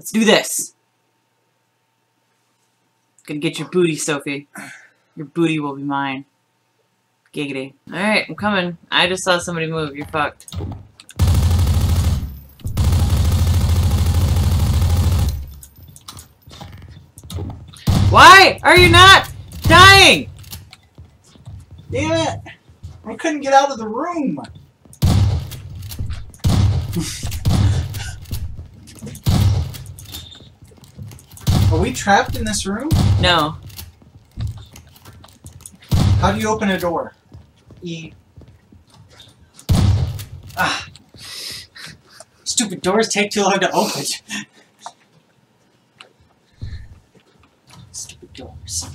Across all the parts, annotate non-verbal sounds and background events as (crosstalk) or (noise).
Let's do this. Gonna get your booty, Sophie. Your booty will be mine. Giggity. Alright, I'm coming. I just saw somebody move. You're fucked. Why are you not dying? Damn it! I couldn't get out of the room. (laughs) Are we trapped in this room? No. How do you open a door? E. Ah. Stupid doors take too long to open. (laughs) Stupid doors.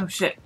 Oh shit.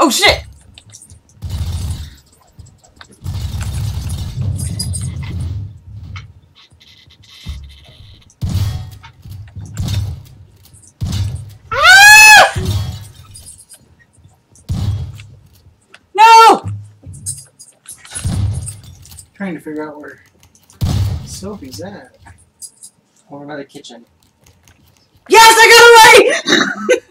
Oh shit! Ah! No! Trying to figure out where Sophie's at. Over by the kitchen. Yes, I got away! (laughs)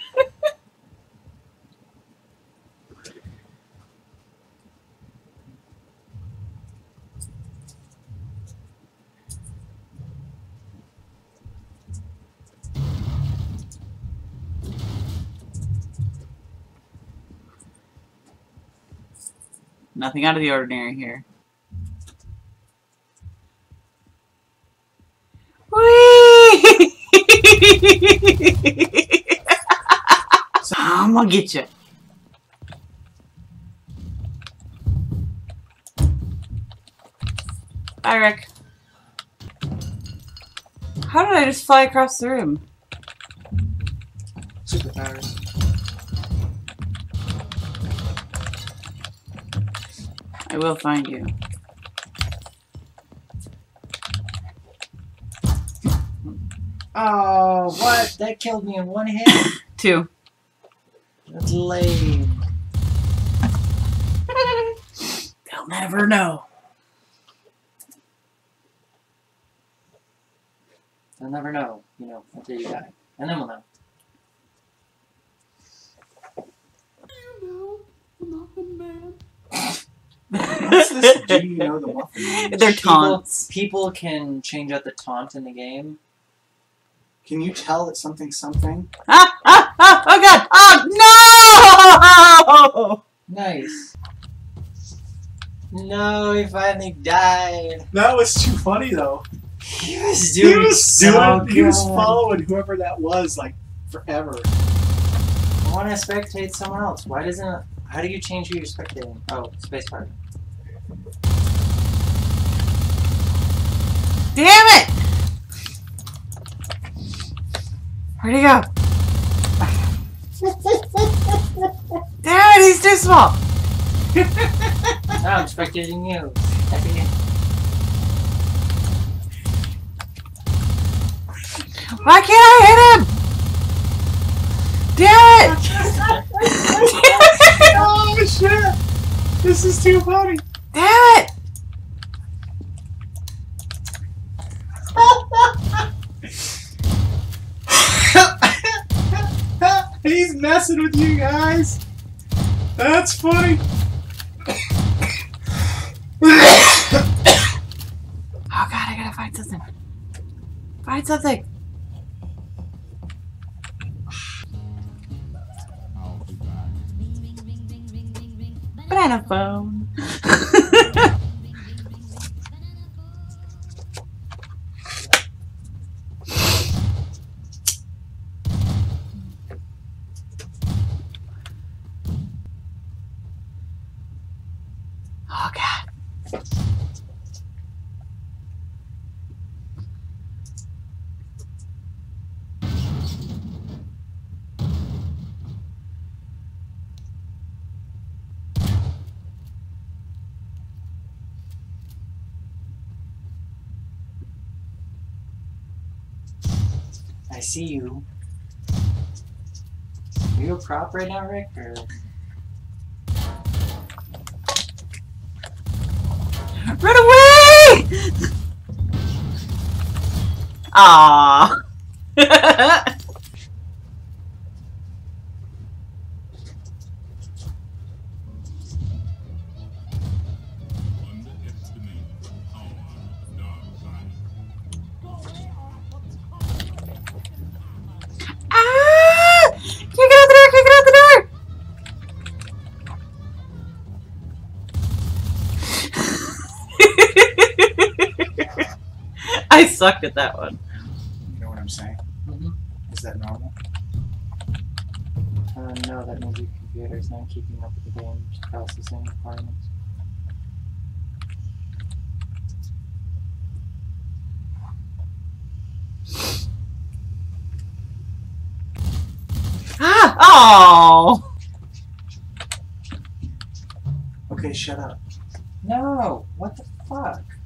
Nothing out of the ordinary here. Whee! (laughs) I'm gonna get you. Bye, Rick. How did I just fly across the room? Superpowers. I will find you. Oh, what? That killed me in one hit? (coughs) Two. That's lame. They'll never know. They'll never know, you know, until you die. And then we'll know. What's this? Do you know the muffin man? They're People- taunts. People can change out the taunt in the game. Can you tell it's something something? Ah, ah, ah, oh god! Oh no! Nice. No, he finally died. That was too funny though. He was He doing was so doing, he was following whoever that was like forever. I want to spectate someone else. Why doesn't it? How do you change who you're spectating? Oh, spacebar. Damn it! Where'd he go? (laughs) Damn it, he's too small! I'm spectating you. Why can't I hit him? (laughs) Damn it! oh shit! This is too funny. Damn it! (laughs) He's messing with you guys. That's funny. Oh god, I gotta find something. Find something. banana phone. I see you. Are you a prop right now, Rick? Or Run away! (laughs) Ah! (laughs) sucked at that one. You know what I'm saying? Mhm. Is that normal? uh, no, that means your computer's not keeping up with the game's processing requirements. (gasps) Ah! Oh! Okay, shut up. No! What the fuck? Fuck.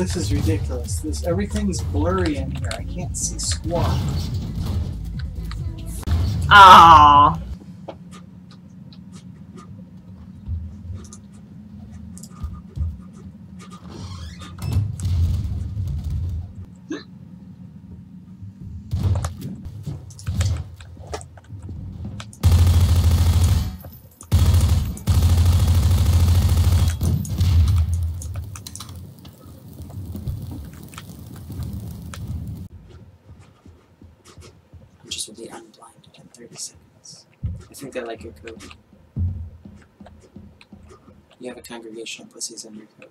This is ridiculous. This everything's blurry in here. I can't see squat. Aww. Will be unblinded in 30 seconds. I think they like your code. You have a congregation of pussies your code.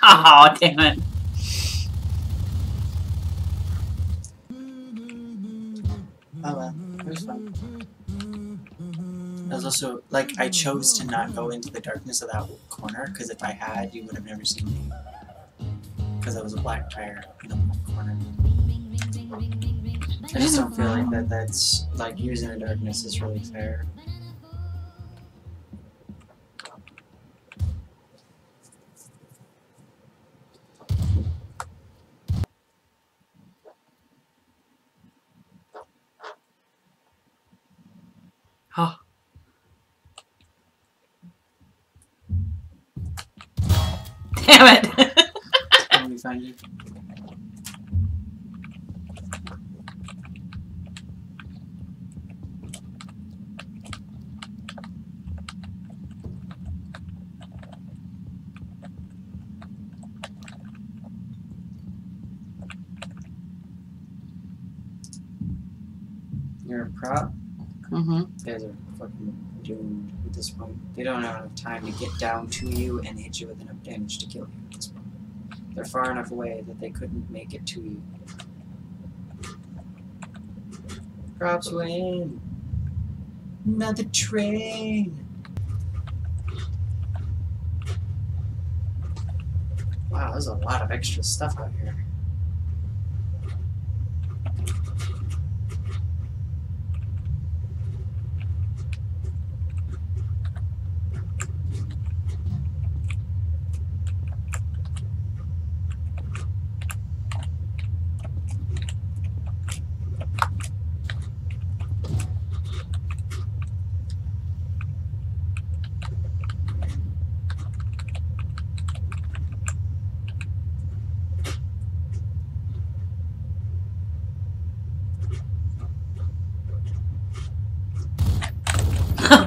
(laughs) Oh, damn it. Oh well, it was fun. I was also, like, I chose to not go into the darkness of that corner, because if I had, you would have never seen me. Because I was a black tire in black corner. I just don't feel like that that's, like, using the darkness is really fair. Damn it. You're a prop? Mm-hmm. You guys are fucking doomed at this point. They don't have enough time to get down to you and hit you with enough damage to kill you at this point. They're far enough away that they couldn't make it to you. Props win! Another train! Wow, there's a lot of extra stuff out here.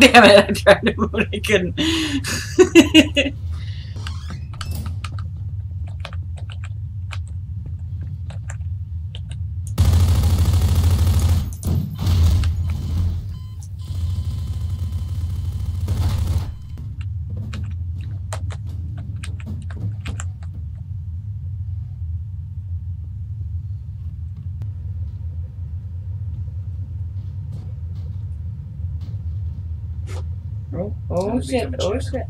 (laughs) damn it! I tried to move, I couldn't. (laughs) oh, oh shit! Oh shit!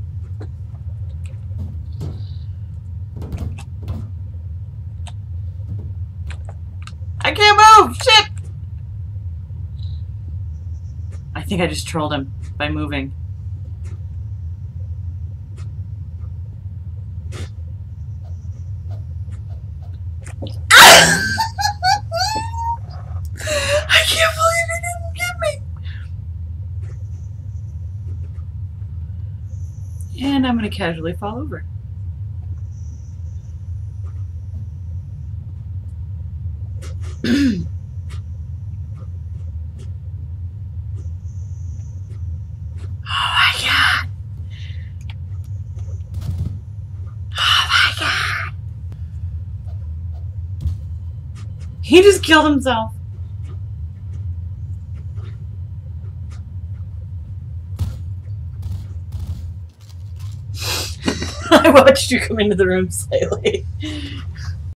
I can't move! Shit! I think I just trolled him by moving. Ah! I can't believe he didn't get me! And I'm gonna casually fall over. (clears throat) Oh my god! Oh my god! He just killed himself. I watched you come into the room slightly.